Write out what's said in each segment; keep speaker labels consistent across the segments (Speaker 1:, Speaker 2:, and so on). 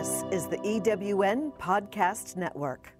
Speaker 1: This is the EWN Podcast Network.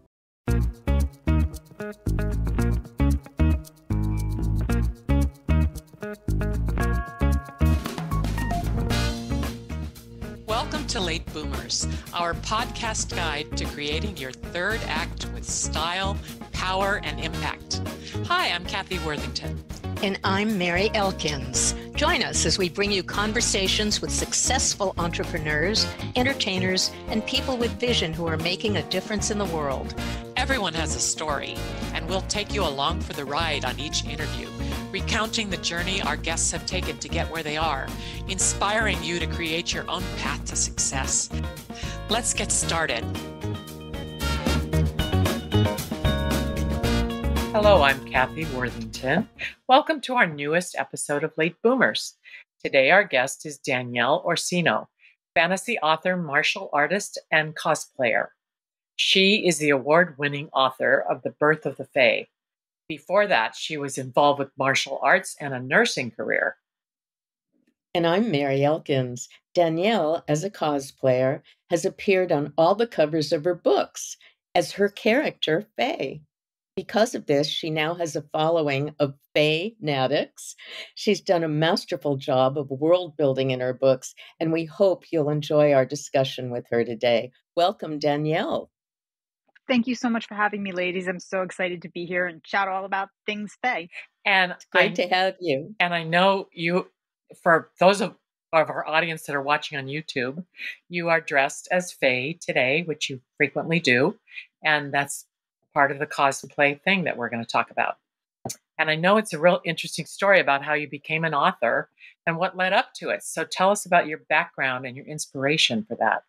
Speaker 2: Welcome to Late Boomers, our podcast guide to creating your third act with style, power, and impact. Hi, I'm Cathy Worthington.
Speaker 3: And I'm Merry Elkins. Join us as we bring you conversations with successful entrepreneurs, entertainers, and people with vision who are making a difference in the world.
Speaker 2: Everyone has a story, and we'll take you along for the ride on each interview, recounting the journey our guests have taken to get where they are, inspiring you to create your own path to success. Let's get started. Hello, I'm Cathy Worthington. Welcome to our newest episode of Late Boomers. Today, our guest is Danielle Orsino, fantasy author, martial artist, and cosplayer. She is the award winning author of The Birth of the Fae. Before that, she was involved with martial arts and a nursing career.
Speaker 3: And I'm Merry Elkins. Danielle, as a cosplayer, has appeared on all the covers of her books as her character, Faye. Because of this, she now has a following of Faye Natics. She's done a masterful job of world building in her books, and we hope you'll enjoy our discussion with her today. Welcome, Danielle.
Speaker 4: Thank you so much for having me, ladies. I'm so excited to be here and chat all about things Fae.
Speaker 2: And
Speaker 3: it's great I, to have you.
Speaker 2: And I know you, for those of, of our audience that are watching on YouTube, you are dressed as Faye today, which you frequently do. And that's part of the cosplay thing that we're going to talk about. And I know it's a real interesting story about how you became an author and what led up to it. So tell us about your background and your inspiration for that.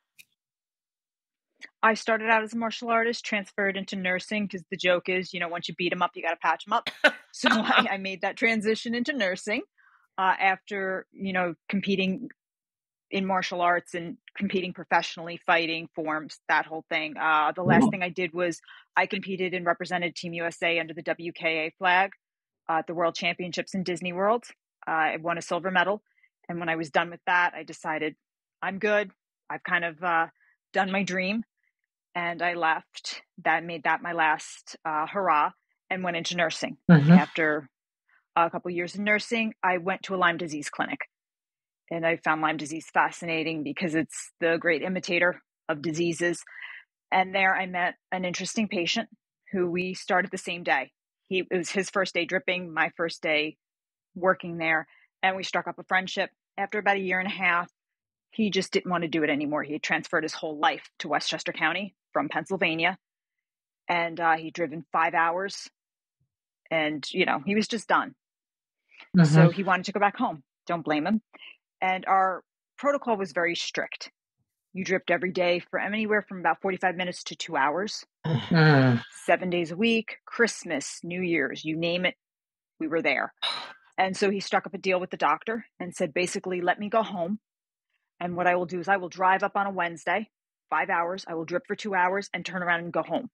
Speaker 4: I started out as a martial artist, transferred into nursing because the joke is, you know, once you beat them up, you got to patch them up. so I, I, made that transition into nursing uh, after, you know, competing in martial arts and competing professionally, fighting forms, that whole thing. Uh, the last thing I did was I competed and represented Team USA under the WKA flag uh, at the World Championships in Disney World. Uh, I won a silver medal. And when I was done with that, I decided I'm good. I've kind of uh, done my dream. And I left. That made that my last uh, hurrah and went into nursing. Mm-hmm. After a couple years in nursing, I went to a Lyme disease clinic and I found Lyme disease fascinating because it's the great imitator of diseases. And there I met an interesting patient who we started the same day. He it was his first day dripping, my first day working there, and we struck up a friendship. After about a year and a half, he just didn't want to do it anymore. He had transferred his whole life to Westchester County from Pennsylvania, and uh, he'd driven five hours, and you know he was just done. Mm-hmm. So he wanted to go back home. Don't blame him and our protocol was very strict. You dripped every day for anywhere from about 45 minutes to two hours, mm-hmm. seven days a week, Christmas, New Year's, you name it, we were there. And so he struck up a deal with the doctor and said, basically, let me go home. And what I will do is I will drive up on a Wednesday, five hours, I will drip for two hours and turn around and go home.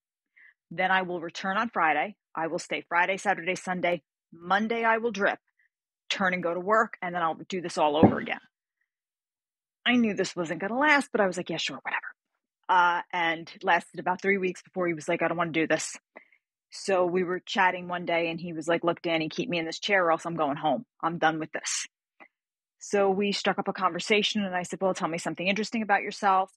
Speaker 4: Then I will return on Friday. I will stay Friday, Saturday, Sunday. Monday, I will drip turn and go to work, and then I'll do this all over again. I knew this wasn't going to last, but I was like, yeah, sure, whatever. Uh, and lasted about three weeks before he was like, I don't want to do this. So we were chatting one day, and he was like, Look, Danny, keep me in this chair, or else I'm going home. I'm done with this. So we struck up a conversation, and I said, Well, tell me something interesting about yourself.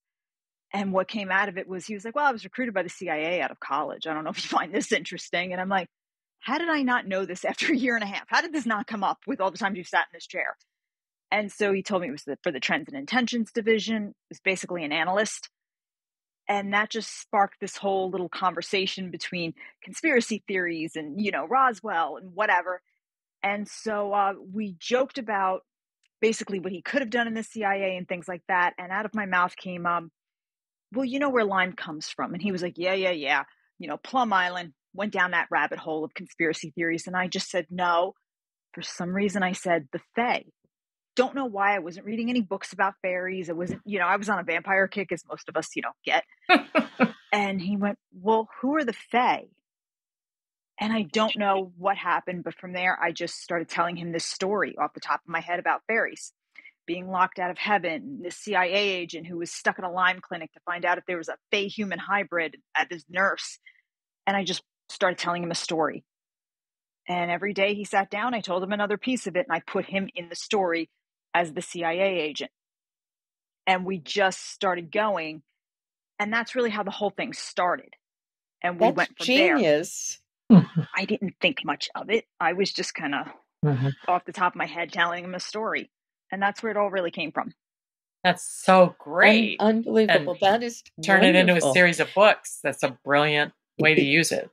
Speaker 4: And what came out of it was he was like, Well, I was recruited by the CIA out of college. I don't know if you find this interesting. And I'm like, how did I not know this after a year and a half? How did this not come up with all the times you've sat in this chair? And so he told me it was the, for the Trends and Intentions Division. It was basically an analyst. And that just sparked this whole little conversation between conspiracy theories and, you know, Roswell and whatever. And so uh, we joked about basically what he could have done in the CIA and things like that. And out of my mouth came, um, well, you know where Lyme comes from. And he was like, yeah, yeah, yeah. You know, Plum Island, went down that rabbit hole of conspiracy theories. And I just said, no. For some reason, I said, the Fae. Don't know why I wasn't reading any books about fairies. I wasn't, you know, I was on a vampire kick, as most of us, you know, get. and he went, well, who are the Fae? And I don't know what happened, but from there, I just started telling him this story off the top of my head about fairies being locked out of heaven, this CIA agent who was stuck in a Lyme clinic to find out if there was a Fae human hybrid at this nurse. And I just started telling him a story. And every day he sat down, I told him another piece of it, and I put him in the story as the CIA agent. And we just started going. And that's really how the whole thing started. And we
Speaker 3: That's
Speaker 4: went from
Speaker 3: genius.
Speaker 4: there. I didn't think much of it. I was just kind of
Speaker 2: Mhm.
Speaker 4: off the top of my head telling him a story. And that's where it all really came from.
Speaker 2: That's so
Speaker 3: Un-
Speaker 2: great.
Speaker 3: unbelievable.
Speaker 2: And
Speaker 3: that is
Speaker 2: Turn it into a series of books. That's a brilliant way to use it.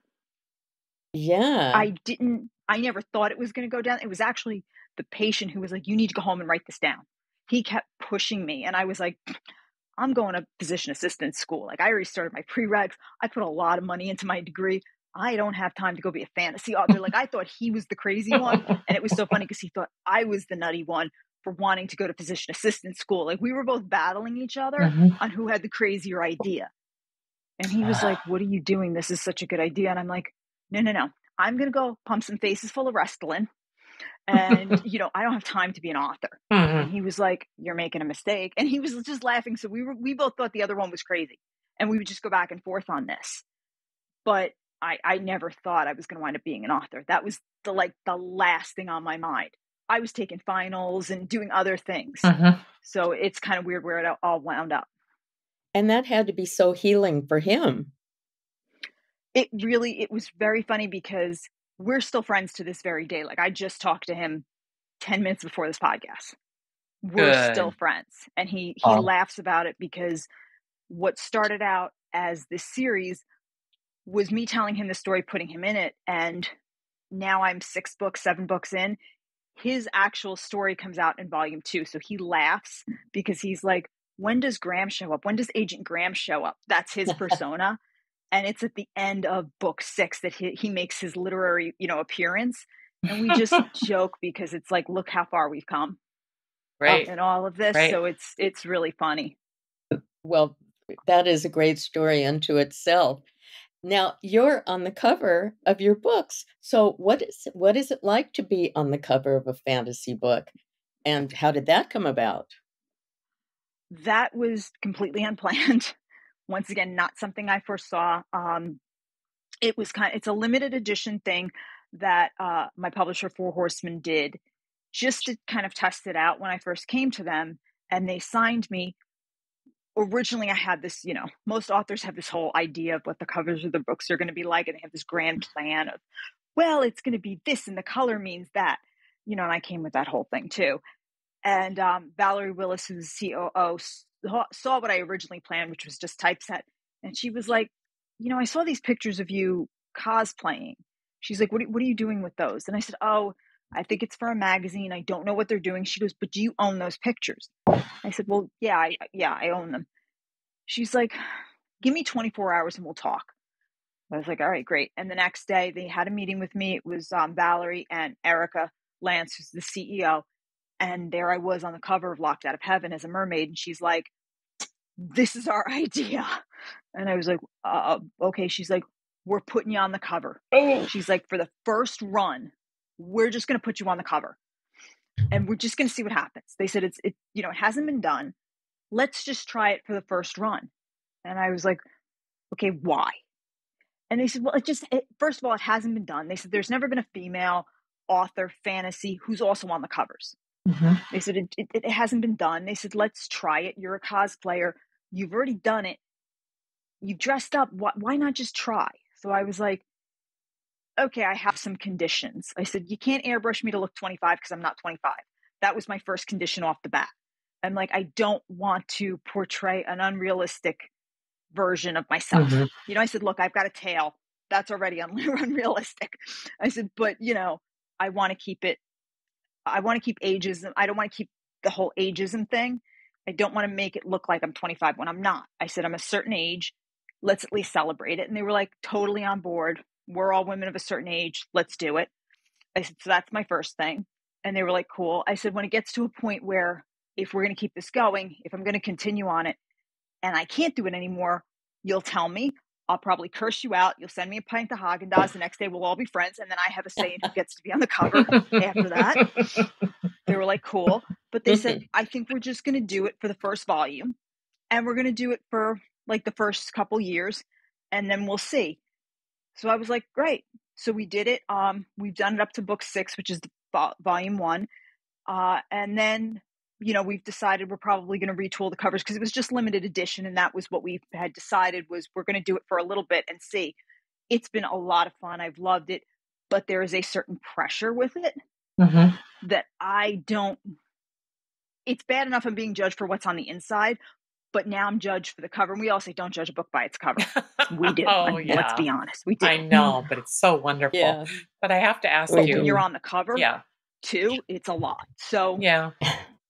Speaker 3: Yeah.
Speaker 4: I didn't, I never thought it was going to go down. It was actually the patient who was like, you need to go home and write this down. He kept pushing me. And I was like, I'm going to physician assistant school. Like, I already started my prereqs. I put a lot of money into my degree. I don't have time to go be a fantasy author. Like, I thought he was the crazy one. And it was so funny because he thought I was the nutty one for wanting to go to physician assistant school. Like, we were both battling each other
Speaker 2: Mhm.
Speaker 4: on who had the crazier idea. And he was like, What are you doing? This is such a good idea. And I'm like, No, no, no. I'm going to go pump some faces full of Restylane. And, you know, I don't have time to be an author.
Speaker 2: Mhm.
Speaker 4: And he was like, You're making a mistake. And he was just laughing. So we were, we both thought the other one was crazy. And we would just go back and forth on this. But I, I never thought I was going to wind up being an author. That was the like the last thing on my mind. I was taking finals and doing other things.
Speaker 2: Mhm.
Speaker 4: So it's kind of weird where it all wound up.
Speaker 3: and that had to be so healing for him.
Speaker 4: It really it was very funny because we're still friends to this very day like i just talked to him 10 minutes before this podcast we're
Speaker 2: Good.
Speaker 4: still friends and he he
Speaker 2: Oh.
Speaker 4: laughs about it because what started out as this series was me telling him the story putting him in it and now i'm six books seven books in his actual story comes out in volume two so he laughs because he's like when does graham show up when does agent graham show up that's his persona and it's at the end of book six that he, he makes his literary you know appearance and we just joke because it's like look how far we've come
Speaker 2: Right.
Speaker 4: in all of this
Speaker 2: Right.
Speaker 4: so it's it's really funny
Speaker 3: Well, that is a great story unto itself. Now, you're on the cover of your books. So, what is what is it like to be on the cover of a fantasy book? And how did that come about?
Speaker 4: that was completely unplanned once again not something i foresaw um it was kind Of, it's a limited edition thing that uh my publisher four horsemen did just to kind of test it out when i first came to them and they signed me. Originally i had this you know most authors have this whole idea of what the covers of the books are going to be like and they have this grand plan of well it's going to be this and the color means that you know and i came with that whole thing too. And um, Valerie Willis, who's the COO, saw, what I originally planned, which was just typeset, and she was like, "You know, I saw these pictures of you cosplaying." She's like, "What? Are, what are you doing with those?" And I said, "Oh, I think it's for a magazine. I don't know what they're doing." She goes, "But do you own those pictures?" I said, "Well, yeah, I, yeah, I own them." She's like, "Give me 24 hours and we'll talk." I was like, "All right, great." And the next day, they had a meeting with me. It was um, Valerie and Erika Lance, who's the CEO and there I was on the cover of Locked Out of Heaven as a mermaid, and she's like, "This is our idea," and I was like, uh, "Okay." She's like, "We're putting you on the cover." She's like, "For the first run, we're just going to put you on the cover, and we're just going to see what happens." They said it's it, you know, it hasn't been done. Let's just try it for the first run, and I was like, "Okay, why?" And they said, "Well, it just it, first of all, it hasn't been done." They said, "There's never been a female." author fantasy who's also on the covers
Speaker 2: Mhm.
Speaker 4: they said it, it, it hasn't been done. They said, let's try it. You're a cosplayer. You've already done it. You've dressed up. Why, why not just try? So I was like, okay, I have some conditions. I said, you can't airbrush me to look 25 because I'm not 25. That was my first condition off the bat. I'm like, I don't want to portray an unrealistic version of myself.
Speaker 2: Mhm.
Speaker 4: You know, I said, look, I've got a tail. That's already un- unrealistic. I said, but, you know, I want to keep it I want to keep ageism. I don't want to keep the whole ageism thing. I don't want to make it look like I'm 25 when I'm not. I said I'm a certain age. Let's at least celebrate it. And they were like totally on board. We're all women of a certain age. Let's do it. I said, so that's my first thing. And they were like, cool. I said, when it gets to a point where if we're going to keep this going, if I'm going to continue on it and I can't do it anymore, you'll tell me. I'll probably curse you out. You'll send me a pint of Haagen-Dazs. The next day we'll all be friends. And then I have a say in who gets to be on the cover after that. They were like, cool. But they said, I think we're just going to do it for the first volume and we're going to do it for like the first couple years and then we'll see. So I was like, great. So we did it. Um, we've done it up to book six, which is the vo- volume one. Uh, and then, you know, we've decided we're probably going to retool the covers because it was just limited edition. And that was what we had decided was we're going to do it for a little bit and see. It's been a lot of fun. I've loved it, but there is a certain pressure with it
Speaker 2: Mm-hmm.
Speaker 4: that I don't. It's bad enough I'm being judged for what's on the inside, but now I'm judged for the cover. And we all say don't judge a book by its cover. We do.
Speaker 2: oh,
Speaker 4: I
Speaker 2: yeah.
Speaker 4: Let's be honest. We do.
Speaker 2: I know, but it's so wonderful.
Speaker 3: Yeah.
Speaker 2: But I have to ask
Speaker 3: We
Speaker 4: But
Speaker 2: you.
Speaker 4: when you're on the cover,
Speaker 2: yeah.
Speaker 4: too, it's a lot. So
Speaker 2: Yeah.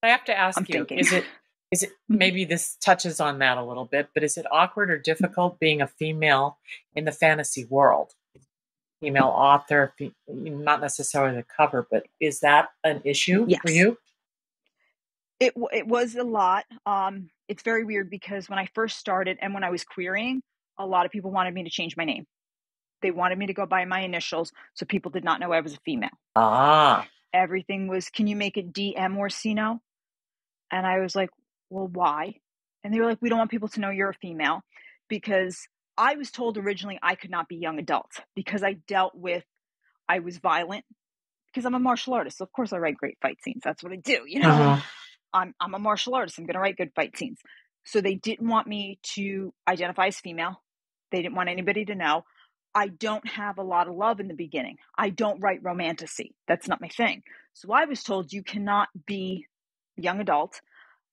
Speaker 2: I have to ask
Speaker 4: I'm
Speaker 2: you,
Speaker 4: thinking.
Speaker 2: is it is it
Speaker 4: Mhm.
Speaker 2: maybe this touches on that a little bit, but is it awkward or difficult being a female in the fantasy world? Female author, not necessarily the cover, but is that an issue for you?
Speaker 4: it it was a lot. Um, it's very weird because when I first started and when I was querying, a lot of people wanted me to change my name. They wanted me to go by my initials, so people did not know I was a female.
Speaker 2: Ah,
Speaker 4: Everything was, can you make it DM Orsino? And I was like, well, why? And they were like, we don't want people to know you're a female because I was told originally I could not be young adult because I dealt with, I was violent because I'm a martial artist. So of course I write great fight scenes. That's what I do, you know?
Speaker 2: uh-huh.
Speaker 4: I'm I'm a martial artist. I'm going to write good fight scenes. So they didn't want me to identify as female. They didn't want anybody to know. I don't have a lot of love in the beginning. I don't write romantasy. That's not my thing. So I was told you cannot be young adult,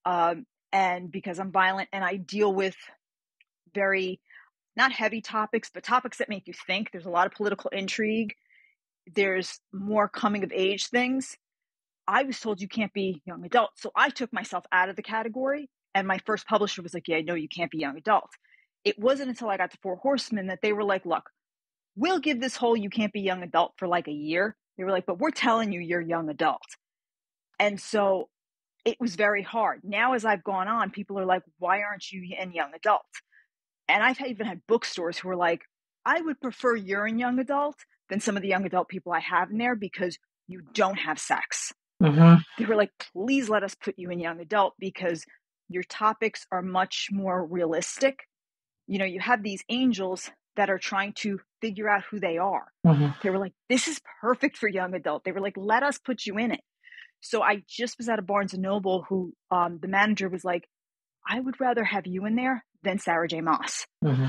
Speaker 4: um, and because I'm violent and I deal with very not heavy topics, but topics that make you think. There's a lot of political intrigue. There's more coming of age things. I was told you can't be young adult. So I took myself out of the category. And my first publisher was like, Yeah, no, you can't be young adult. It wasn't until I got to Four Horsemen that they were like, Look, we'll give this whole you can't be young adult for like a year. They were like, But we're telling you you're young adult. And so it was very hard. Now, as I've gone on, people are like, Why aren't you in young adult? And I've even had bookstores who are like, I would prefer you're in young adult than some of the young adult people I have in there because you don't have sex
Speaker 2: hmm
Speaker 4: they were like, please let us put you in young adult because your topics are much more realistic. You know, you have these angels that are trying to figure out who they are.
Speaker 2: hmm
Speaker 4: They were like, this is perfect for young adult. They were like, let us put you in it. So I just was at a Barnes and Noble who um, the manager was like, I would rather have you in there than Sarah J. Maas.
Speaker 2: hmm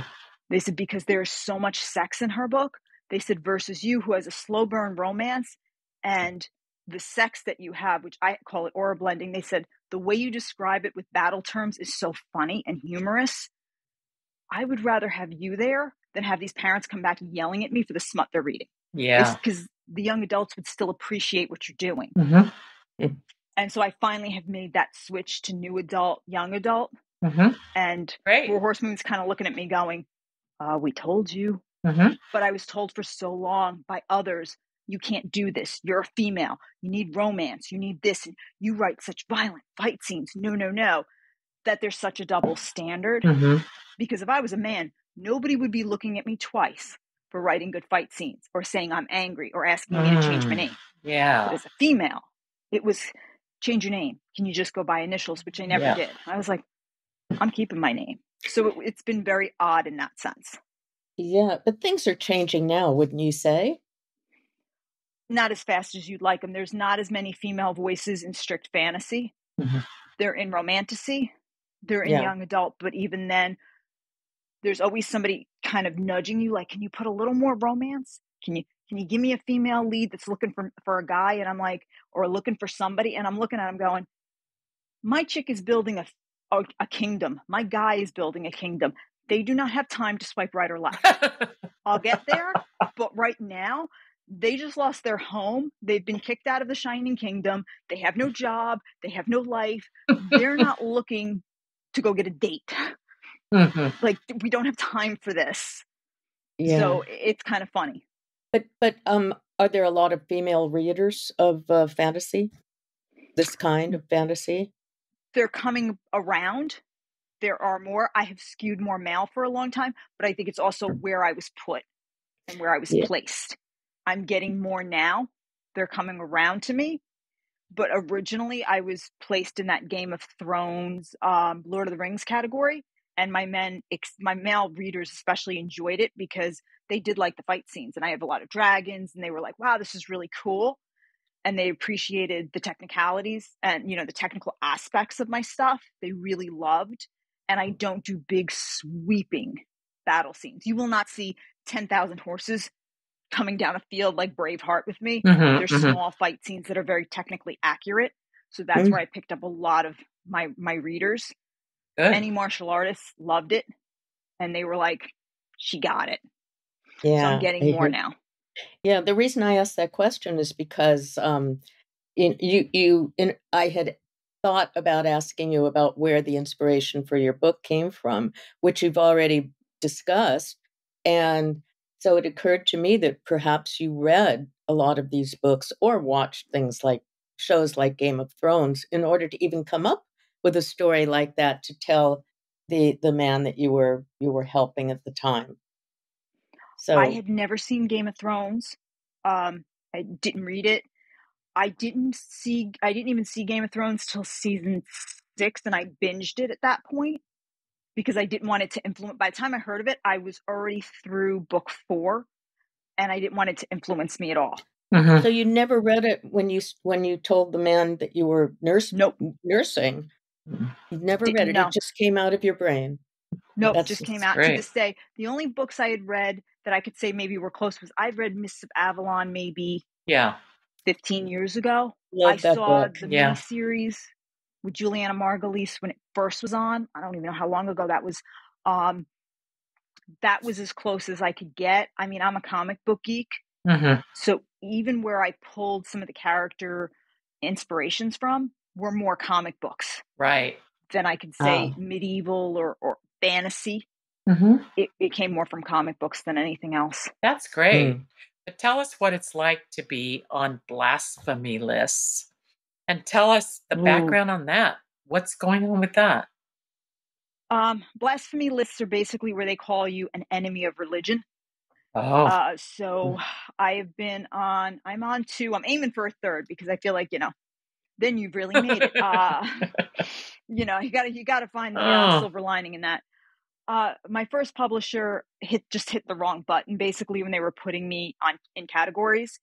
Speaker 4: They said, because there's so much sex in her book. They said, versus you, who has a slow burn romance and the sex that you have, which I call it aura blending. They said, the way you describe it with battle terms is so funny and humorous. I would rather have you there than have these parents come back yelling at me for the smut they're reading.
Speaker 2: Yeah.
Speaker 4: Because the young adults would still appreciate what you're doing. And so I finally have made that switch to new adult, young adult.
Speaker 2: hmm
Speaker 4: And
Speaker 2: Great.
Speaker 4: Four Horsemen's kind of looking at me going, uh, we told you.
Speaker 2: hmm
Speaker 4: but I was told for so long by others, you can't do this. You're a female. You need romance. You need this. And you write such violent fight scenes. No, no, no. That there's such a double standard.
Speaker 2: hmm
Speaker 4: Because if I was a man, nobody would be looking at me twice for writing good fight scenes or saying I'm angry or asking me to change my
Speaker 2: Mm.
Speaker 4: name.
Speaker 2: Yeah.
Speaker 4: But as a female, it was change your name. Can you just go by initials? Which I never
Speaker 2: Yeah.
Speaker 4: did. I was like, I'm keeping my name. So it, it's been very odd in that sense.
Speaker 3: Yeah, but things are changing now, wouldn't you say?
Speaker 4: not as fast as you'd like them. There's not as many female voices in strict fantasy.
Speaker 2: Mhm.
Speaker 4: They're in romantasy. They're in
Speaker 3: Yeah.
Speaker 4: young adult, but even then, there's always somebody kind of nudging you, like, "Can you put a little more romance? Can you can you give me a female lead that's looking for for a guy?" And I'm like, or looking for somebody, and I'm looking at him going, "My chick is building a a, a kingdom. My guy is building a kingdom. They do not have time to swipe right or left." I'll get there. but right now, they just lost their home. They've been kicked out of the Shining Kingdom. They have no job. They have no life. They're not looking to go get a date.
Speaker 2: hmm
Speaker 4: Like, we don't have time for this.
Speaker 3: Yeah.
Speaker 4: So it's kind of funny.
Speaker 3: But but um, are there a lot of female readers of uh, fantasy? This kind of fantasy?
Speaker 4: They're coming around. There are more. I have skewed more male for a long time, but I think it's also where I was put and where I was
Speaker 3: Yeah.
Speaker 4: placed. I'm getting more now. They're coming around to me. but originally I was placed in that Game of Thrones, um, Lord of the Rings category, and my men, my male readers especially enjoyed it because they did like the fight scenes, and I have a lot of dragons, and they were like, "Wow, this is really cool," and they appreciated the technicalities and you know the technical aspects of my stuff. They really loved, and I don't do big sweeping battle scenes. You will not see ten thousand horses coming down a field like Braveheart with me.
Speaker 2: Mhm,
Speaker 4: There's
Speaker 2: mhm.
Speaker 4: small fight scenes that are very technically accurate. So that's
Speaker 3: Mm.
Speaker 4: where I picked up a lot of my my readers.
Speaker 2: Good.
Speaker 4: Any martial artists loved it and they were like, she got it.
Speaker 3: Yeah.
Speaker 4: so I'm getting
Speaker 3: I
Speaker 4: more now.
Speaker 3: Yeah, the reason I asked that question is because um, in, you you in, I had thought about asking you about where the inspiration for your book came from, which you've already discussed, and so it occurred to me that perhaps you read a lot of these books or watched things like shows like Game of Thrones in order to even come up with a story like that to tell the the man that you were you were helping at the time. So
Speaker 4: I had never seen Game of Thrones. Um, I didn't read it. I didn't see. I didn't even see Game of Thrones till season six, and I binged it at that point because I didn't want it to influence. By the time I heard of it, I was already through book four, and I didn't want it to influence me at all.
Speaker 2: Mhm.
Speaker 3: So you never read it when you when you told the man that you were nurse
Speaker 4: Nope.
Speaker 3: nursing.
Speaker 2: Mhm.
Speaker 3: You never
Speaker 4: Didn't
Speaker 3: read it.
Speaker 4: know.
Speaker 3: It just came out of your brain.
Speaker 4: Nope,
Speaker 3: That's
Speaker 4: just came
Speaker 3: just
Speaker 4: out to this day. The only books I had read that I could say maybe were close was I'd read Mists of Avalon maybe
Speaker 2: Yeah.
Speaker 4: 15 years ago.
Speaker 3: Love
Speaker 4: I
Speaker 3: that
Speaker 4: saw
Speaker 3: book.
Speaker 4: the
Speaker 2: Yeah.
Speaker 4: miniseries with Julianna Margulies when it first was on. I don't even know how long ago that was. Um, that was as close as I could get. I mean, I'm a comic book geek,
Speaker 2: hmm
Speaker 4: so even where I pulled some of the character inspirations from were more comic books
Speaker 2: Right.
Speaker 4: than I could say
Speaker 3: Oh.
Speaker 4: medieval or, or fantasy.
Speaker 2: hmm
Speaker 4: It, it came more from comic books than anything else.
Speaker 2: That's great.
Speaker 3: Mm.
Speaker 2: But tell us what it's like to be on blasphemy lists and tell us the
Speaker 3: Ooh.
Speaker 2: background on that. What's going on with that?
Speaker 4: Um, blasphemy lists are basically where they call you an enemy of religion.
Speaker 2: Oh,
Speaker 4: Uh, so I have been on. I'm on two. I'm aiming for a third because I feel like you know, then you've really made it. Uh, you know, you got to you got to find the uh,
Speaker 2: Oh.
Speaker 4: silver lining in that. Uh, my first publisher hit just hit the wrong button basically when they were putting me on in categories,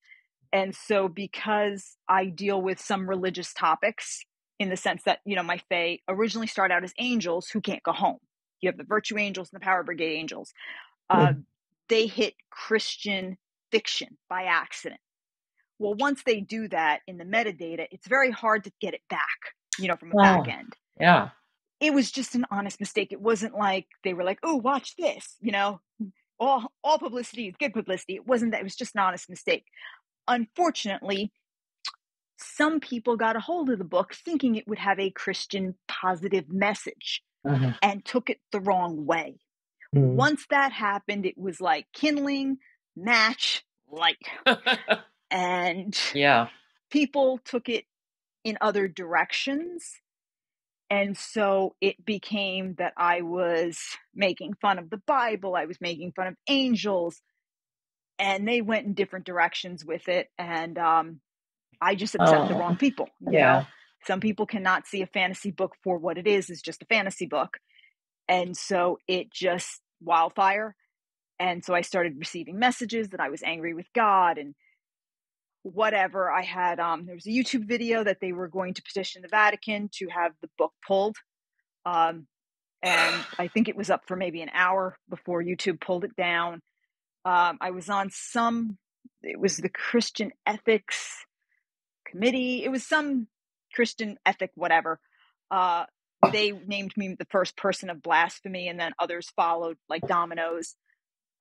Speaker 4: and so because I deal with some religious topics in the sense that you know my fae originally start out as angels who can't go home. You have the virtue angels and the power brigade angels. Uh, they hit Christian fiction by accident. Well, once they do that in the metadata, it's very hard to get it back, you know, from the back
Speaker 2: Oh.
Speaker 4: end.
Speaker 2: yeah.
Speaker 4: It was just an honest mistake. It wasn't like they were like, "Oh, watch this," you know. All all publicity is good publicity. It wasn't that. It was just an honest mistake. Unfortunately, some people got a hold of the book thinking it would have a Christian positive message
Speaker 2: Mhm.
Speaker 4: and took it the wrong way
Speaker 3: Mm.
Speaker 4: once that happened, it was like kindling, match, light. And
Speaker 2: yeah.
Speaker 4: people took it in other directions. And so it became that I was making fun of the Bible, I was making fun of angels, and they went in different directions with it. And um, I just upset the
Speaker 2: Oh.
Speaker 4: wrong people. You
Speaker 2: Yeah.
Speaker 4: know, some people cannot see a fantasy book for what it is, is just a fantasy book. And so it just wildfire. And so I started receiving messages that I was angry with God and whatever. I had um there was a YouTube video that they were going to petition the Vatican to have the book pulled. Um and I think it was up for maybe an hour before YouTube pulled it down. Um I was on some it was the Christian Ethics Committee. It was some Christian ethic whatever. Uh they named me the first person of blasphemy and then others followed like dominoes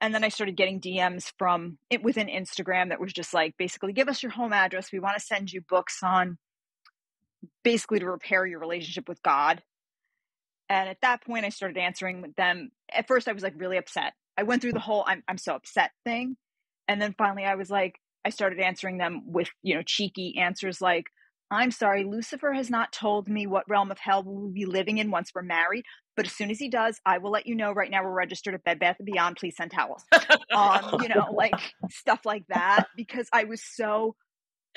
Speaker 4: and then i started getting dms from it within instagram that was just like basically give us your home address. We want to send you books on basically to repair your relationship with god. And at that point i started answering them. At first i was like really upset. I went through the whole i'm, I'm so upset thing. And then finally i was like i started answering them with you know cheeky answers like I'm sorry, Lucifer has not told me what realm of hell we will be living in once we're married, but as soon as he does, I will let you know. Right now, we're registered at Bed Bath and Beyond. Please send towels. Um, you know, like stuff like that, because I was so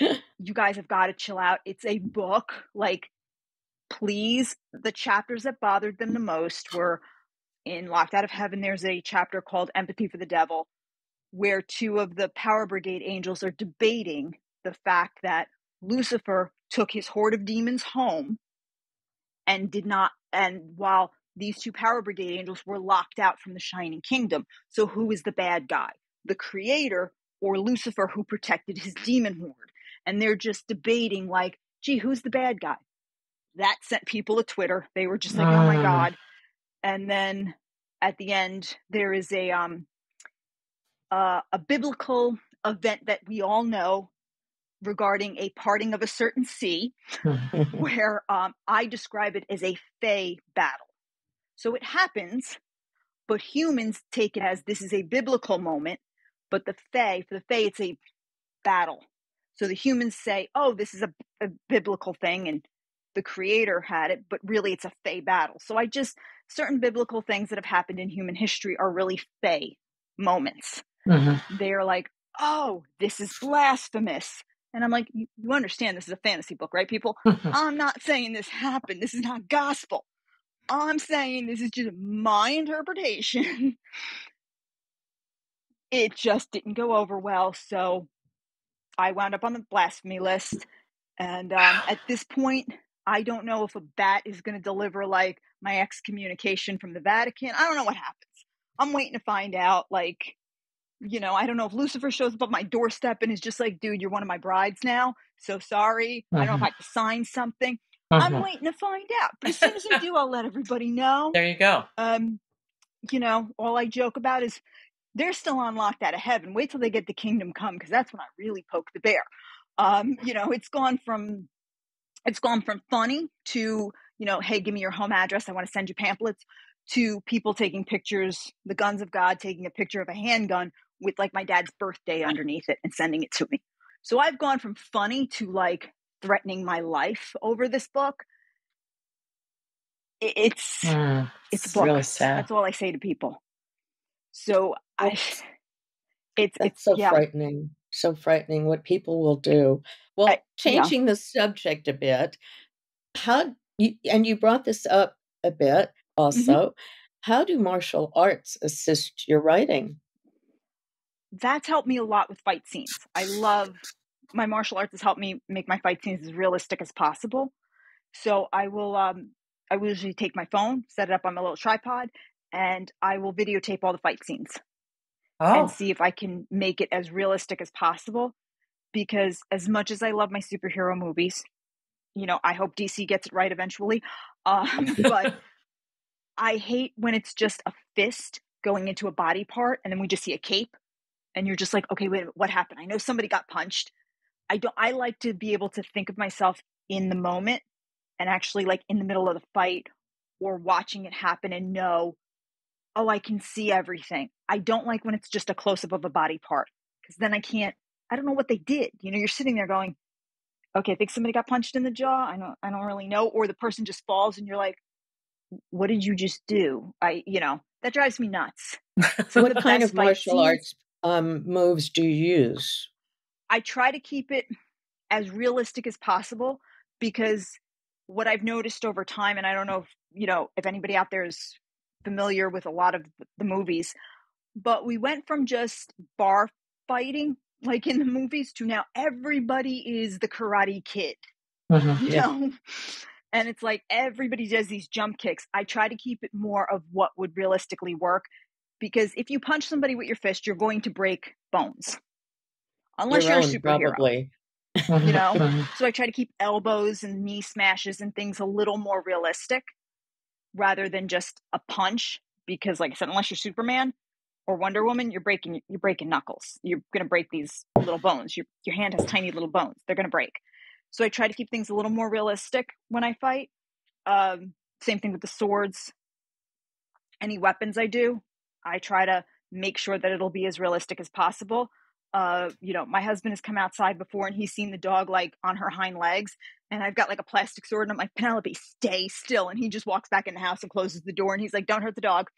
Speaker 4: you guys have got to chill out. It's a book. Like, please, the chapters that bothered them the most were in Locked Out of Heaven, there's a chapter called Empathy for the Devil, where two of the Power Brigade angels are debating the fact that Lucifer took his horde of demons home and did not, and while these two Power Brigade angels were locked out from the Shining Kingdom. So, who is the bad guy? The creator or Lucifer who protected his demon horde? And they're just debating, like, gee, who's the bad guy? That sent people to Twitter. They were just like, oh my
Speaker 2: Mm.
Speaker 4: God. And then at the end, there is a um uh, a biblical event that we all know regarding a parting of a certain sea where um, I describe it as a Fae battle. So it happens, but humans take it as this is a biblical moment, but the Fae, for the Fae, it's a battle. So the humans say, oh, this is a, a biblical thing, and the creator had it, but really it's a Fae battle. So I just, certain biblical things that have happened in human history are really Fae moments.
Speaker 2: Mhm.
Speaker 4: They're like, oh, this is blasphemous. And I'm like, you, you understand this is a fantasy book, right, people? I'm not saying this happened. This is not gospel. I'm saying this is just my interpretation. it just didn't go over well. So I wound up on the blasphemy list. And um, at this point, I don't know if a bat is going to deliver like my excommunication from the Vatican. I don't know what happens. I'm waiting to find out. Like, you know, I don't know if Lucifer shows up at my doorstep and is just like, dude, you're one of my brides now. So sorry. I don't know if I have to sign something. I'm
Speaker 2: Mhm.
Speaker 4: waiting to find out. But as soon as I do, I'll let everybody know.
Speaker 2: There you go.
Speaker 4: Um, you know, all I joke about is they're still on locked out of heaven. Wait till they get the kingdom come, because that's when I really poke the bear. Um, you know, it's gone from it's gone from funny to, you know, hey, give me your home address. I want to send you pamphlets to people taking pictures, the guns of God taking a picture of a handgun with like my dad's birthday underneath it and sending it to me. So I've gone from funny to like threatening my life over this book it's
Speaker 2: mm,
Speaker 4: it's,
Speaker 2: It's really sad.
Speaker 4: That's all I say to people. So I, it's
Speaker 3: That's
Speaker 4: it's
Speaker 3: so
Speaker 4: yeah.
Speaker 3: frightening. So frightening what people will do. Well,
Speaker 4: I- yeah.
Speaker 3: changing the subject a bit, how you, and you brought this up a bit also.
Speaker 4: Mm-hmm.
Speaker 3: How do martial arts assist your writing?
Speaker 4: That's helped me a lot with fight scenes. I love my martial arts has helped me make my fight scenes as realistic as possible. So I will um I will usually take my phone, set it up on my little tripod, and I will videotape all the fight scenes
Speaker 2: Oh,
Speaker 4: and see if I can make it as realistic as possible. Because as much as I love my superhero movies, you know, I hope DC gets it right eventually. Um, but I hate when it's just a fist going into a body part and then we just see a cape and you're just like, okay, wait, what happened? I know somebody got punched. I don't I like to be able to think of myself in the moment and actually like in the middle of the fight or watching it happen and know, oh, I can see everything. I don't like when it's just a close up of a body part because then I can't I don't know what they did. You know, you're sitting there going, okay, I think somebody got punched in the jaw. I don't I don't really know. Or the person just falls and you're like, what did you just do? I, you know, that drives me nuts. So
Speaker 3: what kind of martial
Speaker 4: scenes-
Speaker 3: arts um, moves do you use?
Speaker 4: I try to keep it as realistic as possible because what I've noticed over time, and I don't know if you know if anybody out there is familiar with a lot of the movies, but we went from just bar fighting like in the movies to now everybody is the karate kid.
Speaker 2: Mhm.
Speaker 4: you
Speaker 3: Yeah.
Speaker 4: know and it's like everybody does these jump kicks i try to keep it more of what would realistically work because if you punch somebody with your fist you're going to break bones unless
Speaker 3: your
Speaker 4: you're a superhero.
Speaker 3: probably.
Speaker 4: You know?
Speaker 2: Mhm.
Speaker 4: so i try to keep elbows and knee smashes and things a little more realistic rather than just a punch because like i said unless you're superman or wonder woman you're breaking you're breaking knuckles. You're going to break these little bones. Your, your hand has tiny little bones. They're going to break. So i try to keep things a little more realistic when i fight. Um, same thing with the swords. Any weapons i do i try to make sure that it'll be as realistic as possible uh, you know, my husband has come outside before and he's seen the dog like on her hind legs, and I've got like a plastic sword, and I'm like, Penelope, stay still. And he just walks back in the house and closes the door, and he's like, Don't hurt the dog.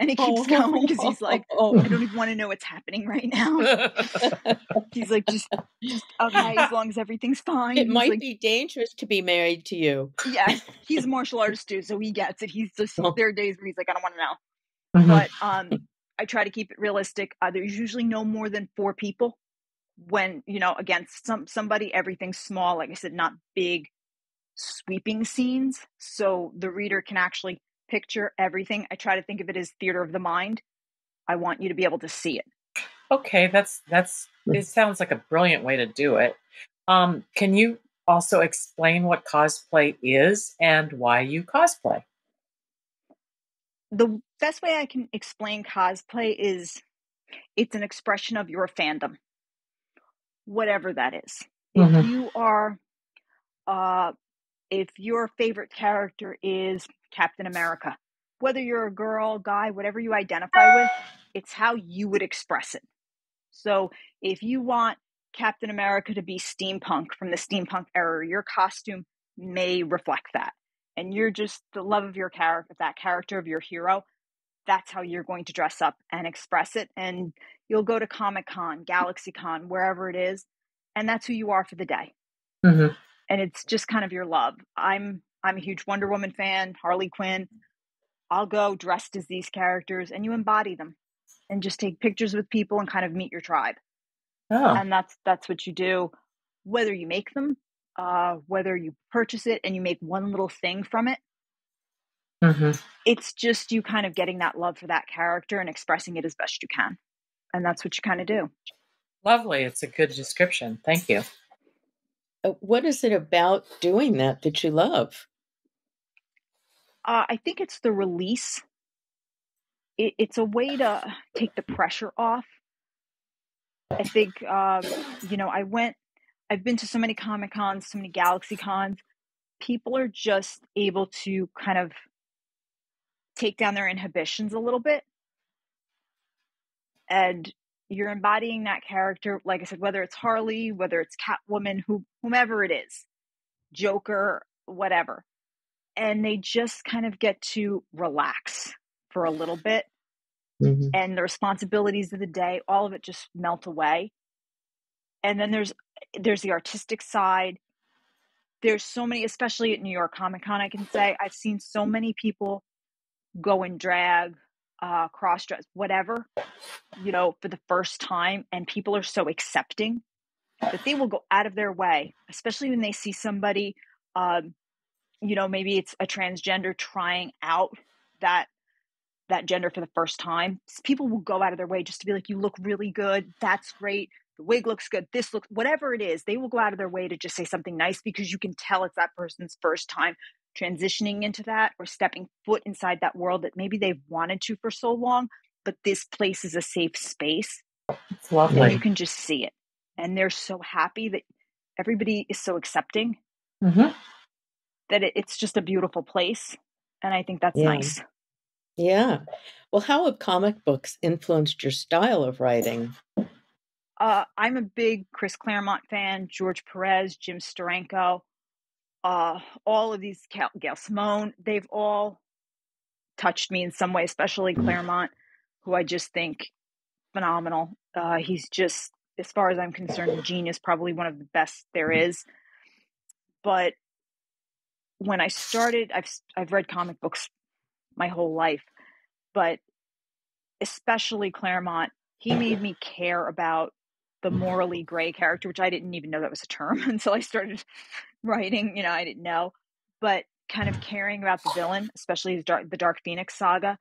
Speaker 4: And he keeps
Speaker 3: Oh.
Speaker 4: going because he's like, oh, I don't even want to know what's happening right now. he's like, just, just okay, as long as everything's fine.
Speaker 3: it
Speaker 4: He's
Speaker 3: might
Speaker 4: like,
Speaker 3: be dangerous to be married to you.
Speaker 4: yeah, he's a martial artist too, so he gets it. He's just there are days where he's like, I don't want to know.
Speaker 2: Mhm.
Speaker 4: But um, I try to keep it realistic. Uh, there's usually no more than four people when you know against some somebody. Everything's small, like I said, not big sweeping scenes, so the reader can actually picture everything. I try to think of it as theater of the mind. I want you to be able to see it.
Speaker 2: Okay, that's that's it sounds like a brilliant way to do it. Um, can you also explain what cosplay is and why you cosplay?
Speaker 4: The best way I can explain cosplay is it's an expression of your fandom, whatever that is. If
Speaker 2: Mhm.
Speaker 4: you are, uh, if your favorite character is Captain America, whether you're a girl, guy, whatever you identify with, it's how you would express it. So if you want Captain America to be steampunk from the steampunk era, your costume may reflect that. And you're just the love of your character, that character of your hero. That's how you're going to dress up and express it. And you'll go to Comic Con, Galaxy Con, wherever it is, and that's who you are for the day.
Speaker 2: Mm-hmm.
Speaker 4: And it's just kind of your love. I'm I'm a huge Wonder Woman fan, Harley Quinn. I'll go dressed as these characters and you embody them and just take pictures with people and kind of meet your tribe
Speaker 2: Oh,
Speaker 4: and that's that's what you do whether you make them uh, whether you purchase it and you make one little thing from it
Speaker 2: mhm.
Speaker 4: it's just you kind of getting that love for that character and expressing it as best you can and that's what you kind of do
Speaker 2: lovely. It's a good description. Thank you.
Speaker 3: Uh, What is it about doing that that you love?
Speaker 4: uh, i think it's the release it, it's a way to take the pressure off i think um, you know i went i've been to so many comic cons so many galaxy cons. People are just able to kind of take down their inhibitions a little bit. And you're embodying that character like i said whether it's harley whether it's catwoman who, whomever it is joker whatever. And they just kind of get to relax for a little bit.
Speaker 3: Mhm.
Speaker 4: and the responsibilities of the day all of it just melt away. And then there's there's the artistic side. There's so many especially at new york comic con i can say i've seen so many people go and drag uh cross dress whatever you know for the first time and people are so accepting that they will go out of their way especially when they see somebody um you know maybe it's a transgender trying out that that gender for the first time. People will go out of their way just to be like you look really good. That's great the wig looks good this looks whatever it is they will go out of their way to just say something nice because you can tell it's that person's first time transitioning into that or stepping foot inside that world that maybe they've wanted to for so long but this place is a safe space
Speaker 2: It's
Speaker 4: and you can just see it and they're so happy that everybody is so accepting
Speaker 2: Mhm.
Speaker 4: that it, it's just a beautiful place and i think that's
Speaker 3: Yeah.
Speaker 4: nice
Speaker 3: Yeah. Well, how have comic books influenced your style of writing?
Speaker 4: Uh, I'm a big Chris Claremont fan, George Perez, Jim Steranko, uh, all of these, Cal- Gail Simone, they've all touched me in some way, especially Claremont, who I just think phenomenal. Uh, he's just, as far as I'm concerned, a genius, probably one of the best there is. But when I started, I've I've read comic books my whole life, but especially Claremont, he made me care about the morally gray character, which I didn't even know that was a term until I started writing. You know, I didn't know, but kind of caring about the villain, especially the Dark, the Dark Phoenix saga.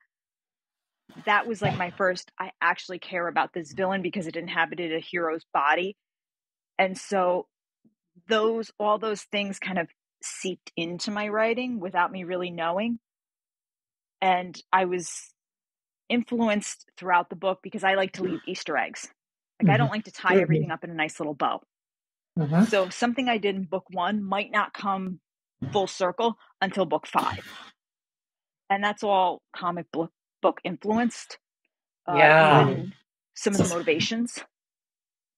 Speaker 4: That was like my first. I actually care about this villain because it inhabited a hero's body, and so those all those things kind of seeped into my writing without me really knowing. And I was influenced throughout the book because I like to mm. leave Easter eggs. Like I don't like to tie everything up in a nice little bow.
Speaker 2: Mhm.
Speaker 4: So something I did in book one might not come full circle until book five. And that's all comic book book influenced. Uh,
Speaker 2: Yeah.
Speaker 4: some of the motivations.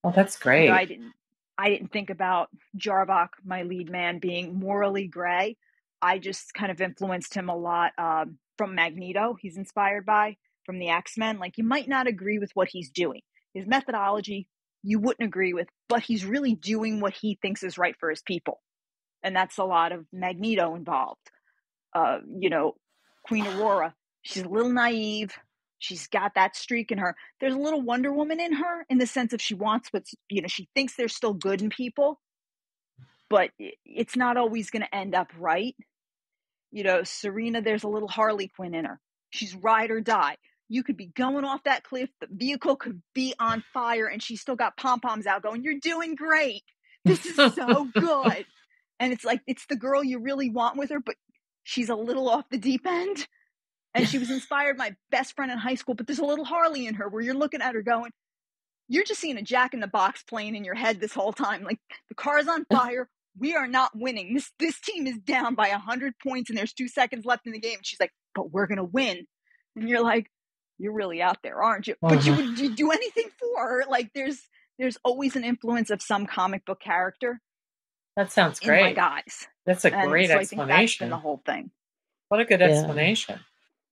Speaker 2: Well, that's
Speaker 4: You
Speaker 2: great.
Speaker 4: know, I didn't I didn't think about Jarvok, my lead man, being morally gray. I just kind of influenced him a lot um, from Magneto. He's inspired by from the X Men. Like you might not agree with what he's doing, his methodology you wouldn't agree with, but he's really doing what he thinks is right for his people, and that's a lot of Magneto involved. Uh, you know, Queen Aurora, she's a little naive. She's got that streak in her. There's a little Wonder Woman in her in the sense of she wants what's, you know, she thinks there's still good in people, but it's not always going to end up right. You know, Serena, there's a little Harley Quinn in her. She's ride or die. You could be going off that cliff, the vehicle could be on fire, and she's still got pom poms out going, You're doing great. This is so good. And it's like, it's the girl you really want with her, but she's a little off the deep end. And she was inspired my best friend in high school, but there's a little Harley in her where you're looking at her going, You're just seeing a jack in the box playing in your head this whole time. Like the car's on fire. We are not winning. This this team is down by hundred points and there's two seconds left in the game. She's like, But we're gonna win. And you're like, You're really out there, aren't you? But you uh-huh. would you do anything for her. Like there's there's always an influence of some comic book character
Speaker 2: that sounds
Speaker 4: in my
Speaker 2: great.
Speaker 4: guys.
Speaker 2: That's a
Speaker 4: And
Speaker 2: great
Speaker 4: so I think that's
Speaker 2: explanation.
Speaker 4: the whole thing.
Speaker 2: What a good
Speaker 3: Yeah.
Speaker 2: explanation.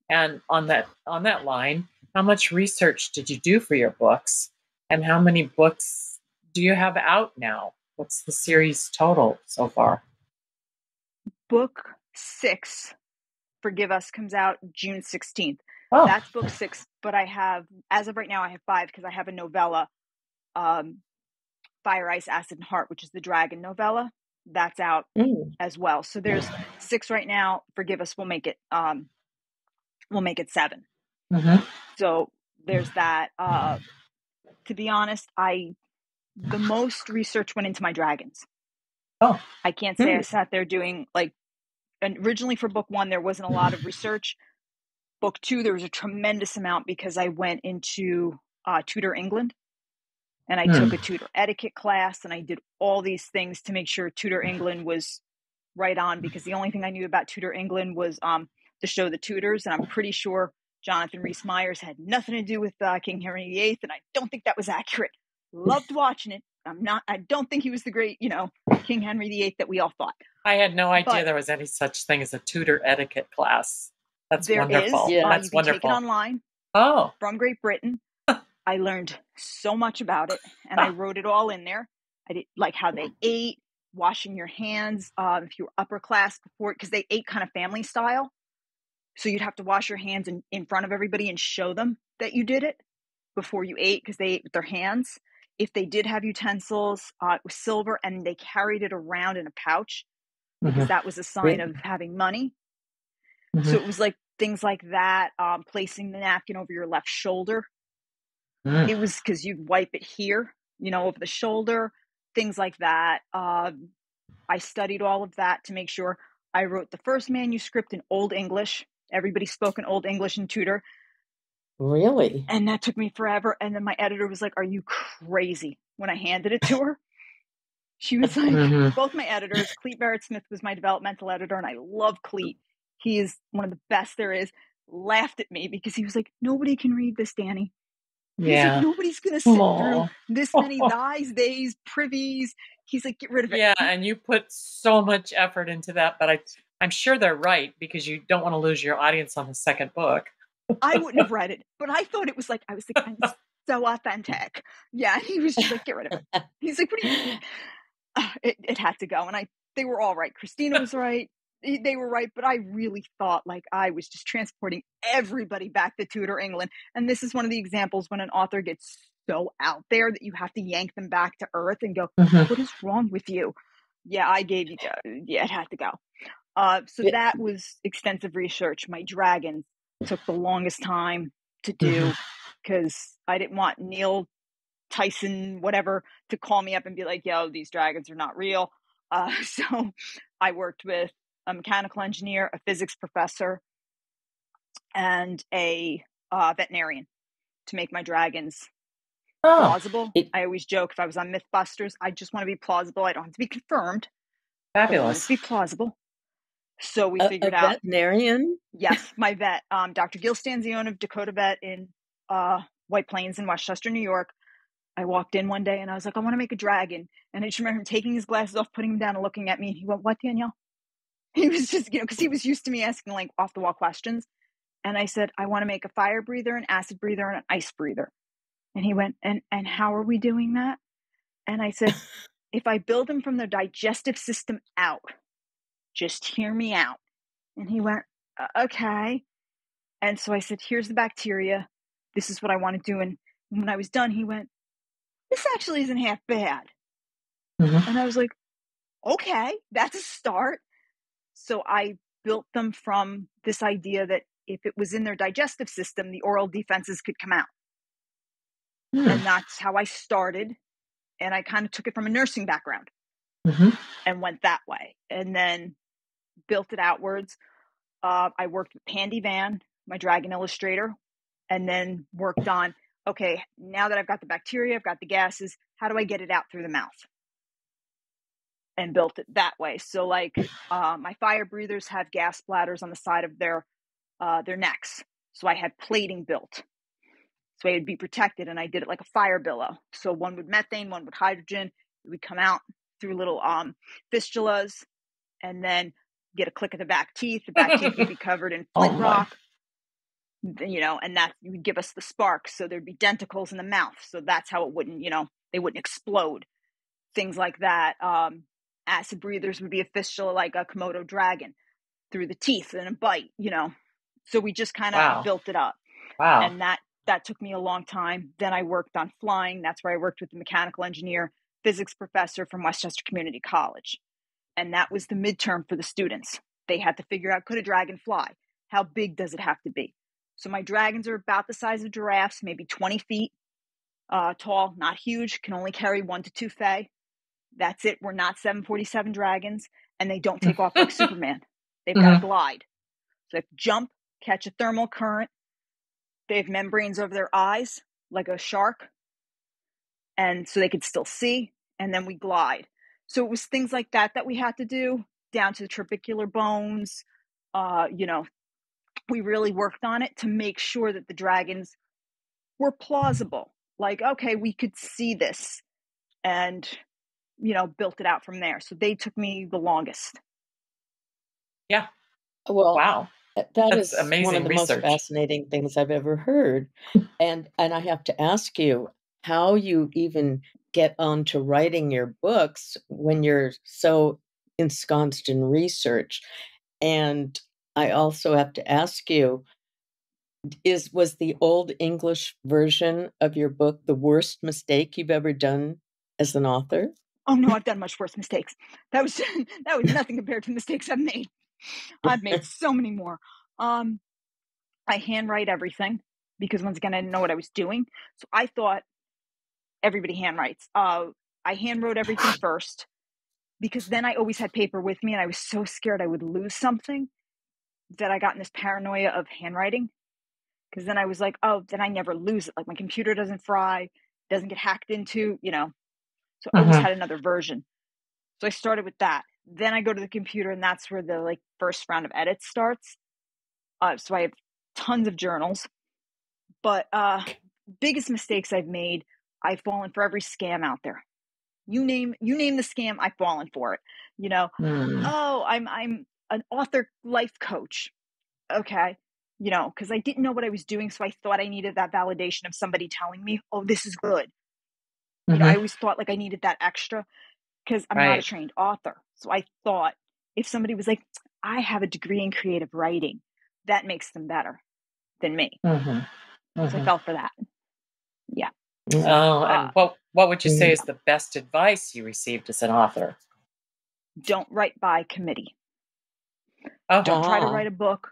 Speaker 2: And on that on that line, how much research did you do for your books? And how many books do you have out now? What's the series total so far?
Speaker 4: book six, Forgive Us, comes out June 16th.
Speaker 2: Oh,
Speaker 4: That's book six, but I have, as of right now, I have five because I have a novella, um, Fire, Ice, Acid, and Heart, which is the dragon novella. That's out
Speaker 3: Mm.
Speaker 4: as well. So there's six right now. Forgive Us, we'll make it, um, we'll make it seven.
Speaker 2: mhm.
Speaker 4: So there's that. Uh, to be honest, I, the most research went into my dragons.
Speaker 2: Oh.
Speaker 4: I can't say I
Speaker 3: Hmm.
Speaker 4: sat there doing like and originally for book one there wasn't a lot of research. Book two there was a tremendous amount because I went into uh, Tudor England and I
Speaker 2: Hmm.
Speaker 4: took a Tudor etiquette class and I did all these things to make sure Tudor England was right on because the only thing I knew about Tudor England was um, the show The Tudors and I'm pretty sure Jonathan Rhys Myers had nothing to do with uh, King Henry VIII and I don't think that was accurate. Loved watching it. I'm not. I don't think he was the great, you know, King Henry VIII that we all thought.
Speaker 2: I had no idea
Speaker 4: But-
Speaker 2: there was any such thing as a Tudor etiquette class. That's
Speaker 4: There is.
Speaker 2: wonderful.
Speaker 3: Yeah.
Speaker 4: Uh,
Speaker 2: That's
Speaker 4: you can take it
Speaker 2: wonderful.
Speaker 4: online
Speaker 2: Oh,
Speaker 4: from Great Britain. I learned so much about it, and I wrote it all in there. I did like how they ate, washing your hands. Um, if you were upper class before, because they ate kind of family style, so you'd have to wash your hands in, in front of everybody and show them that you did it before you ate, because they ate with their hands. If they did have utensils, uh, it was silver, and they carried it around in a pouch because
Speaker 2: mhm,
Speaker 4: that was a sign
Speaker 3: Great.
Speaker 4: of having money.
Speaker 2: Mhm.
Speaker 4: So it was like things like that, um, placing the napkin over your left shoulder.
Speaker 2: Mm.
Speaker 4: It was because you'd wipe it here, you know, over the shoulder, things like that. Um, I studied all of that to make sure I wrote the first manuscript in Old English. Everybody spoke in Old English in Tudor,
Speaker 3: Really?
Speaker 4: and that took me forever. And then my editor was like, Are you crazy? When I handed it to her, she was like,
Speaker 2: Mhm.
Speaker 4: both my editors, Cleet Barrett Smith was my developmental editor, and I love Cleet. He is one of the best there is. Laughed at me because he was like, Nobody can read this, Danny. He's
Speaker 2: Yeah.
Speaker 4: like, Nobody's gonna sit through this many thys, days, privies. He's like, get rid of it.
Speaker 2: Yeah, and you put so much effort into that, but I I'm sure they're right because you don't want to lose your audience on the second book.
Speaker 4: I wouldn't have read it, but I thought it was like I was like, I'm so authentic. Yeah, he was just like, get rid of it. He's like, what do you? Uh, It, it had to go, and I they were all right. Christina was right. They were right, but I really thought like I was just transporting everybody back to Tudor England. And this is one of the examples when an author gets so out there that you have to yank them back to earth and go,
Speaker 2: Mhm.
Speaker 4: what is wrong with you? Yeah, I gave you. Yeah, it had to go. Uh, so
Speaker 3: Yeah.
Speaker 4: that was extensive research. My dragons took the longest time to do because I didn't want Neil Tyson, whatever, to call me up and be like, "Yo, these dragons are not real." Uh, so I worked with a mechanical engineer, a physics professor, and a uh, veterinarian to make my dragons
Speaker 2: Oh,
Speaker 4: plausible.
Speaker 3: It-
Speaker 4: I always joke if I was on MythBusters, I just want to be plausible. I don't have to be confirmed.
Speaker 2: Fabulous.
Speaker 4: be plausible. So we
Speaker 3: A, a
Speaker 4: figured out
Speaker 3: veterinarian?
Speaker 4: yes, my vet, um, Dr. Gil Stanzione of Dakota Vet in uh, White Plains in Westchester, New York. I walked in one day and I was like, I want to make a dragon. And I just remember him taking his glasses off, putting them down, and looking at me. And he went, What, Danielle? He was just, you know, because he was used to me asking like off the wall questions. And I said, I want to make a fire breather, an acid breather, and an ice breather. And he went, And and how are we doing that? And I said, if I build them from the digestive system out, just hear me out. And he went, okay. And so I said, here's the bacteria. This is what I want to do. And when I was done, he went, this actually isn't half bad. Mm-hmm. And I was like, okay, that's a start. So I built them from this idea that if it was in their digestive system, the oral defenses could come out. Mm. And that's how I started. And I kind of took it from a nursing background mm-hmm. and went that way. And then built it outwards. Uh, I worked with Pandy Van, my dragon illustrator, and then worked on okay, now that I've got the bacteria, I've got the gases, how do I get it out through the mouth? And built it that way. So, like, uh, my fire breathers have gas bladders on the side of their uh, their necks. So I had plating built, so it would be protected, and I did it like a fire billow. So one would methane, one would hydrogen. It would come out through little um, fistulas, and then get a click of the back teeth. The back teeth would be covered in flint oh rock you know, and that would give us the spark. So there'd be denticles in the mouth. So that's how it wouldn't, you know, they wouldn't explode. Things like that. Um, acid breathers would be a fistula like a Komodo dragon through the teeth and a bite, you know. So we just kind of wow. built it up.
Speaker 2: Wow.
Speaker 4: And that that took me a long time. Then I worked on flying. That's where I worked with the mechanical engineer, physics professor from Westchester Community College. And that was the midterm for the students. They had to figure out could a dragon fly? How big does it have to be? So my dragons are about the size of giraffes, maybe 20 feet uh, tall, not huge, can only carry one to two fae. That's it. We're not 747 dragons, and they don't take off like Superman. They've mm-hmm. got to glide. So they have to jump, catch a thermal current. They have membranes over their eyes, like a shark, and so they could still see. And then we glide. So it was things like that that we had to do, down to the trabecular bones, uh, you know, we really worked on it to make sure that the dragons were plausible. Like, okay, we could see this and, you know, built it out from there. So they took me the longest.
Speaker 2: Yeah.
Speaker 3: Well,
Speaker 2: wow.
Speaker 3: That That's is amazing one of the research. most fascinating things I've ever heard. and and I have to ask you how you even get on to writing your books when you're so ensconced in research. And I also have to ask you is was the old English version of your book the worst mistake you've ever done as an author?
Speaker 4: Oh no, I've done much worse mistakes. That was that was nothing compared to mistakes I've made. I've made so many more. Um, I handwrite everything because once again I didn't know what I was doing. So I thought everybody handwrites. Uh, I handwrote everything first because then I always had paper with me and I was so scared I would lose something that I got in this paranoia of handwriting. Because then I was like, oh, then I never lose it. Like my computer doesn't fry, doesn't get hacked into, you know. So I always uh-huh. had another version. So I started with that. Then I go to the computer, and that's where the like first round of edits starts. Uh, so I have tons of journals, but uh, biggest mistakes I've made, I've fallen for every scam out there. You name you name the scam, I've fallen for it. You know, mm. oh, I'm I'm an author life coach. Okay. You know, because I didn't know what I was doing. So I thought I needed that validation of somebody telling me, oh, this is good. Mm-hmm. You know, I mm-hmm. always thought like I needed that extra because I'm right. not a trained author. So I thought if somebody was like, I have a degree in creative writing, that makes them better than me. Mm-hmm. Mm-hmm. So I mm-hmm. fell for that. Yeah.
Speaker 2: Oh, and uh, what what would you say is the best advice you received as an author?
Speaker 4: Don't write by committee. Uh-huh. Don't try to uh-huh. write a book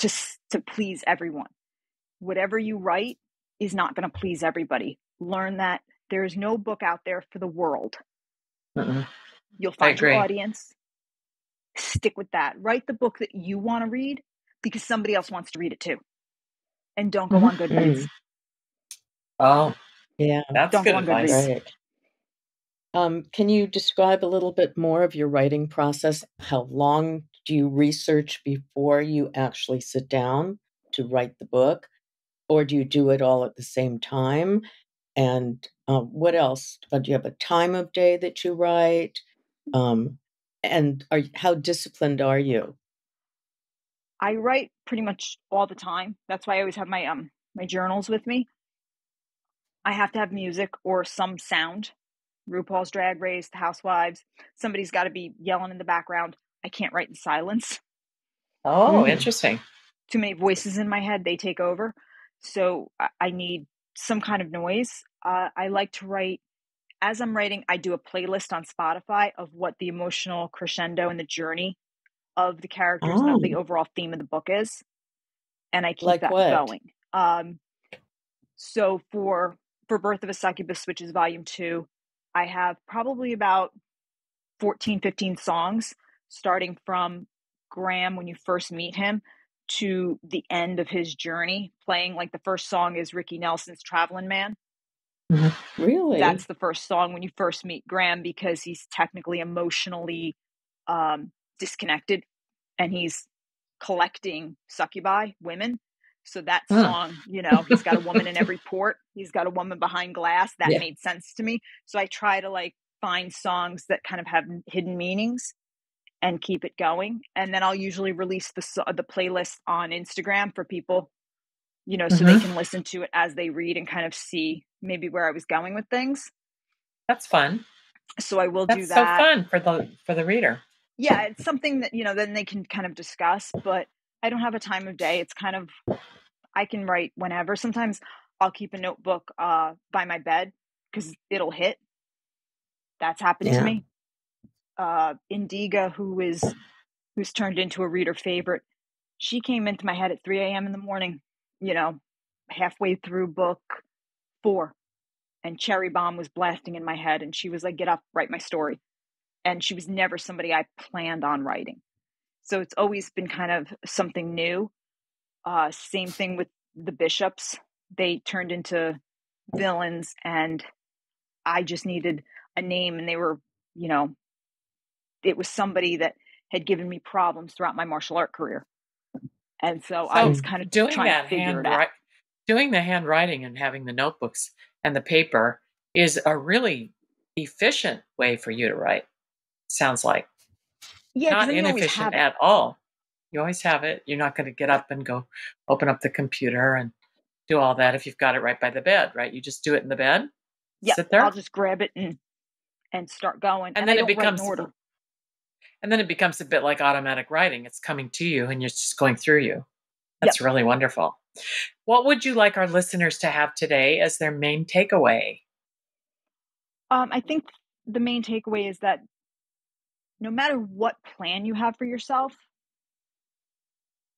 Speaker 4: to to please everyone. Whatever you write is not going to please everybody. Learn that there is no book out there for the world. Uh-uh. You'll find your audience. Stick with that. Write the book that you want to read because somebody else wants to read it too. And don't go on Goodreads.
Speaker 2: Mm. Oh, yeah. That's don't good advice. Right.
Speaker 3: Um, can you describe a little bit more of your writing process? How long do you research before you actually sit down to write the book? Or do you do it all at the same time? And um, what else? Uh, do you have a time of day that you write? Um, and are how disciplined are you?
Speaker 4: I write pretty much all the time. That's why I always have my um my journals with me. I have to have music or some sound. RuPaul's Drag Race, The Housewives. Somebody's got to be yelling in the background. I can't write in silence.
Speaker 2: Oh, mm. interesting.
Speaker 4: Too many voices in my head, they take over. So I need some kind of noise. Uh, I like to write as I'm writing, I do a playlist on Spotify of what the emotional crescendo and the journey of the characters oh. and of the oh. overall theme of the book is. And I keep like that what? going. Um, so for for Birth of a Succubus, which is volume two, I have probably about 14, 15 songs, starting from Graham when you first meet him to the end of his journey, playing like the first song is Ricky Nelson's Traveling Man.
Speaker 3: Mm-hmm. Really?
Speaker 4: That's the first song when you first meet Graham because he's technically emotionally um, disconnected and he's collecting succubi women. So that song, huh. you know, he's got a woman in every port. He's got a woman behind glass. That yeah. made sense to me. So I try to like find songs that kind of have hidden meanings and keep it going. And then I'll usually release the the playlist on Instagram for people, you know, so mm-hmm. they can listen to it as they read and kind of see maybe where I was going with things.
Speaker 2: That's fun.
Speaker 4: So I will
Speaker 2: That's
Speaker 4: do that.
Speaker 2: so fun for the for the reader.
Speaker 4: Yeah, it's something that you know then they can kind of discuss. But I don't have a time of day. It's kind of I can write whenever. Sometimes I'll keep a notebook uh, by my bed because it'll hit. That's happened yeah. to me. Uh, Indiga, who is who's turned into a reader favorite, she came into my head at 3 a.m. in the morning. You know, halfway through book four and Cherry Bomb was blasting in my head. And she was like, get up, write my story. And she was never somebody I planned on writing. So it's always been kind of something new. Uh, same thing with the bishops. They turned into villains, and I just needed a name, and they were, you know, it was somebody that had given me problems throughout my martial art career. And so, so I was kind of doing trying that to figure hand, it out. Right,
Speaker 2: doing the handwriting and having the notebooks and the paper is a really efficient way for you to write. Sounds like.
Speaker 4: Yeah,
Speaker 2: not inefficient at all. You always have it. You're not going to get up and go open up the computer and do all that if you've got it right by the bed, right? You just do it in the bed.
Speaker 4: Yeah,
Speaker 2: sit there.
Speaker 4: I'll just grab it and and start going.
Speaker 2: And, and then it becomes order. And then it becomes a bit like automatic writing. It's coming to you and you're just going through you. That's yep. really wonderful. What would you like our listeners to have today as their main takeaway?
Speaker 4: Um, I think the main takeaway is that no matter what plan you have for yourself,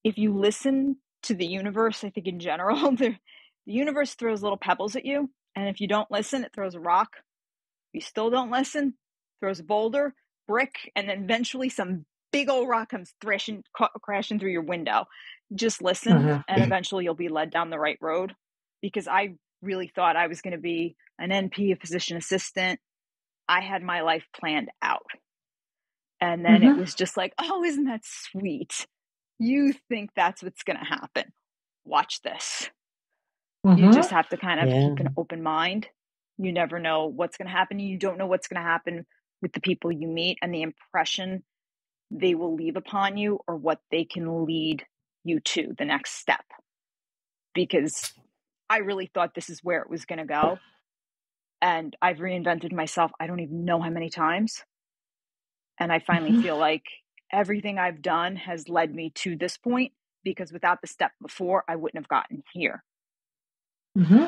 Speaker 4: if you listen to the universe, I think in general, the, the universe throws little pebbles at you. And if you don't listen, it throws a rock. If you still don't listen, throws a boulder, brick, and then eventually some big old rock comes thrashing, crashing through your window. Just listen uh-huh. and eventually you'll be led down the right road. Because i really thought i was going to be an np a physician assistant. I had my life planned out. And then it was just like oh isn't that sweet? You think that's what's going to happen. Watch this. You just have to kind of yeah. keep an open mind. You never know what's going to happen. You don't know what's going to happen with the people you meet and the impression they will leave upon you or what they can lead you to the next step because I really thought this is where it was going to go. And I've reinvented myself, I don't even know how many times. And I finally mm-hmm. feel like everything I've done has led me to this point because without the step before, I wouldn't have gotten here. Mm-hmm.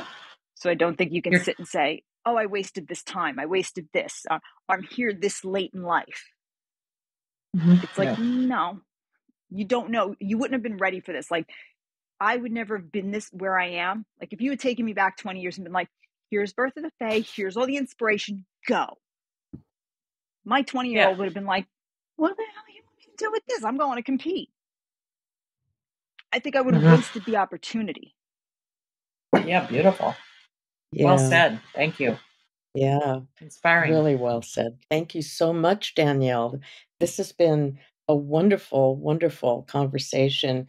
Speaker 4: So I don't think you can You're... sit and say, oh, I wasted this time. I wasted this. Uh, I'm here this late in life. Mm-hmm. It's like, yeah. no, you don't know you wouldn't have been ready for this like i would never have been this where i am like if you had taken me back 20 years and been like here's birth of the fae here's all the inspiration go my 20 year old would have been like what the hell are you going to do with this i'm going to compete i think i would have mm-hmm. wasted the opportunity
Speaker 2: yeah beautiful yeah. well said thank you
Speaker 3: yeah
Speaker 2: inspiring
Speaker 3: really well said thank you so much danielle this has been a wonderful, wonderful conversation.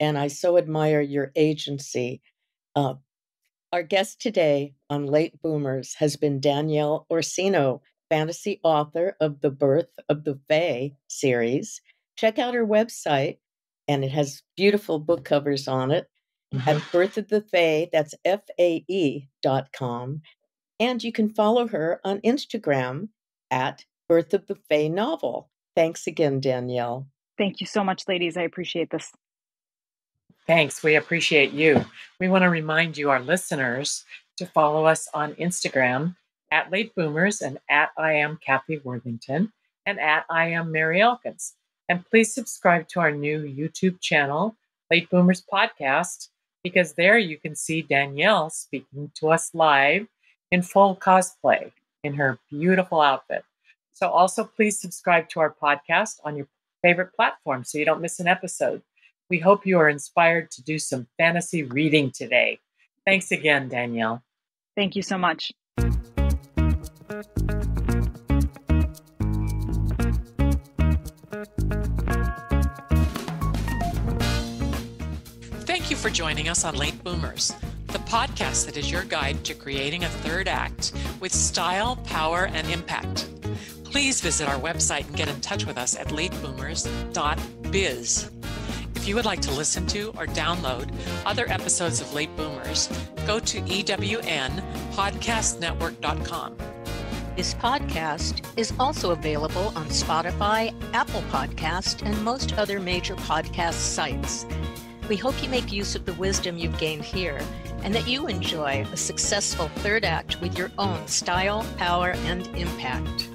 Speaker 3: And I so admire your agency. Uh, Our guest today on Late Boomers has been Danielle Orsino, fantasy author of the Birth of the Fae series. Check out her website, and it has beautiful book covers on it. At mm-hmm. Birth of the Fae, that's F A E dot com. And you can follow her on Instagram at Birth of the Fae Novel. Thanks again, Danielle.
Speaker 4: Thank you so much, ladies. I appreciate this.
Speaker 2: Thanks. We appreciate you. We want to remind you, our listeners, to follow us on Instagram at Late Boomers and at I am Cathy Worthington and at I am Merry Elkins. And please subscribe to our new YouTube channel, Late Boomers Podcast, because there you can see Danielle speaking to us live in full cosplay in her beautiful outfit. So also please subscribe to our podcast on your favorite platform so you don't miss an episode. We hope you are inspired to do some fantasy reading today. Thanks again, Danielle.
Speaker 4: Thank you so much.
Speaker 2: For joining us on Late Boomers, the podcast that is your guide to creating a third act with style, power, and impact. Please visit our website and get in touch with us at lateboomers.biz. If you would like to listen to or download other episodes of Late Boomers, go to ewnpodcastnetwork.com.
Speaker 5: This podcast is also available on Spotify, Apple Podcast, and most other major podcast sites. We hope you make use of the wisdom you've gained here and that you enjoy a successful third act with your own style, power, and impact.